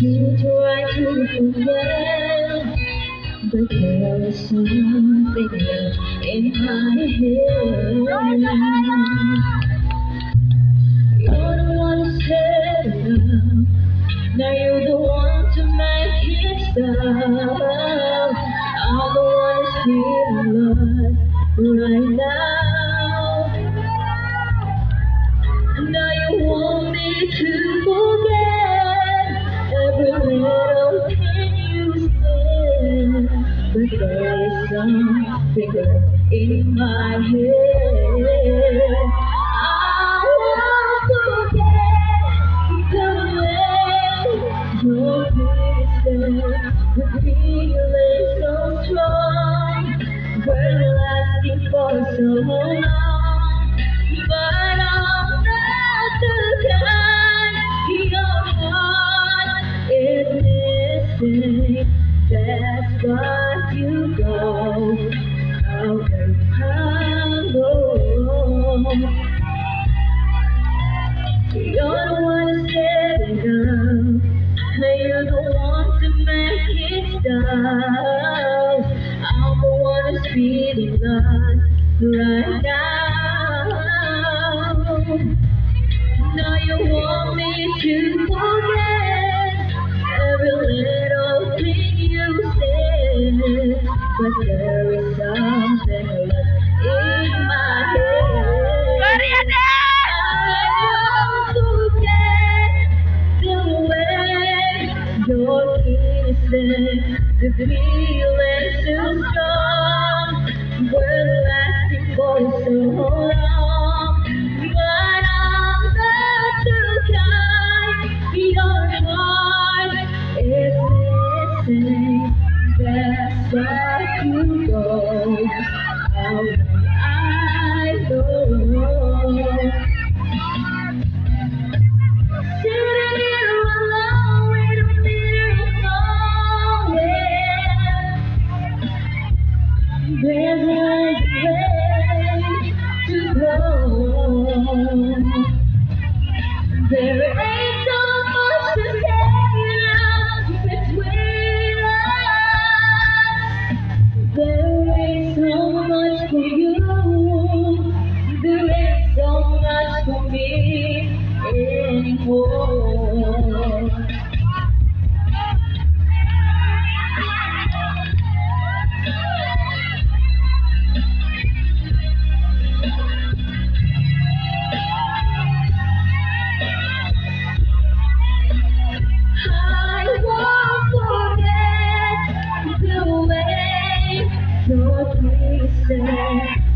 Should try to forget, but there is something in my head. You're the one who set it up. Now you're the one to make it stop. I'm the one who's feeling lost right now. Now you want me to but there is something in my head. I won't the your kisses, the feeling so strong, were lasting for so long. But I'm the kind your heart is missing. That's why you go go. You're the one who it up. You're the one to make it stop. I'm the one who's feeling lost right now. Now you want me to forget kisses, the There's no way to go. There ain't so much between us. There ain't so much for you.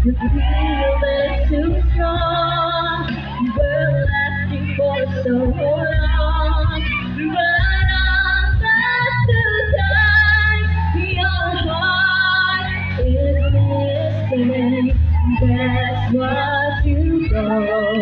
Kisses, the feeling too strong, were lasting for so long. Kind your heart is missing. That's what you go